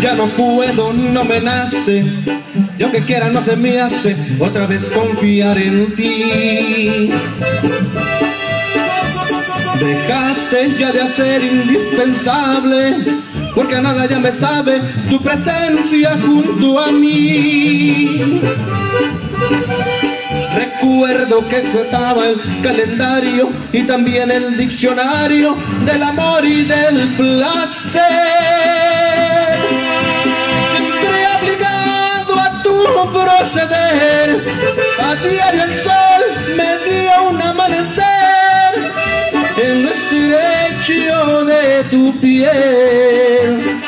ya no puedo, no me nace. Y aunque quiera no se me hace otra vez confiar en ti. Dejaste ya de ser indispensable, porque nada ya me sabe tu presencia junto a mí. Recuerdo que estaba el calendario y también el diccionario del amor y del placer. A diario el sol me dio un amanecer en lo estrecho de tu piel.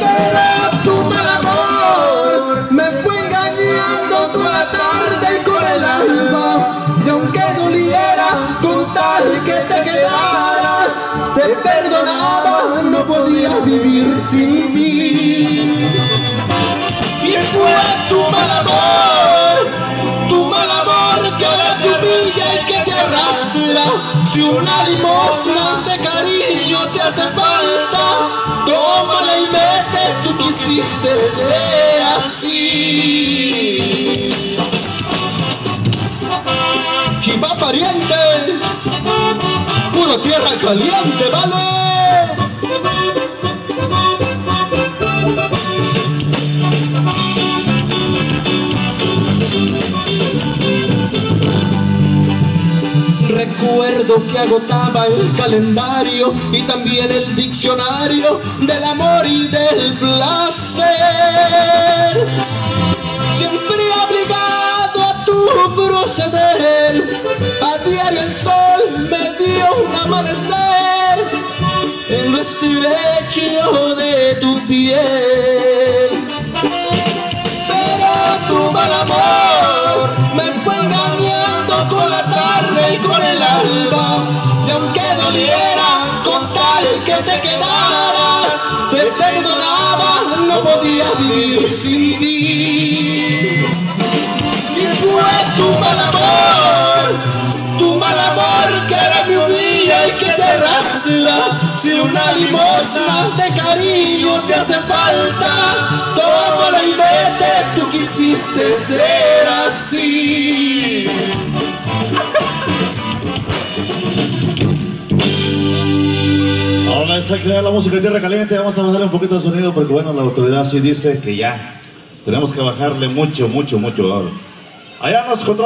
Pero tu mal amor me fue engañando toda la tarde y con el alma. Y aunque doliera con tal que te quedaras, te perdonaba, no podía vivir sin ti. Si una limosna de cariño te hace falta, tómala y vete, tú quisiste ser así. Y va pariente, puro tierra caliente, ¿vale? Recuerdo que agotaba el calendario y también el diccionario del amor y del placer. Siempre obligado a tu proceder, a diario el sol me dio un amanecer en lo estrecho de tu piel. Te quedaras, te perdonaba, no podía vivir sin ti. Y fue tu mal amor, tu mal amor que ahora me humilla y que te arrastra. Si una limosna de cariño te hace falta, tómala y vete, tú quisiste ser así. Ahora la música de Tierra Caliente. Vamos a bajarle un poquito de sonido porque, bueno, la autoridad sí dice que ya tenemos que bajarle mucho, mucho, mucho. Allá nos contra-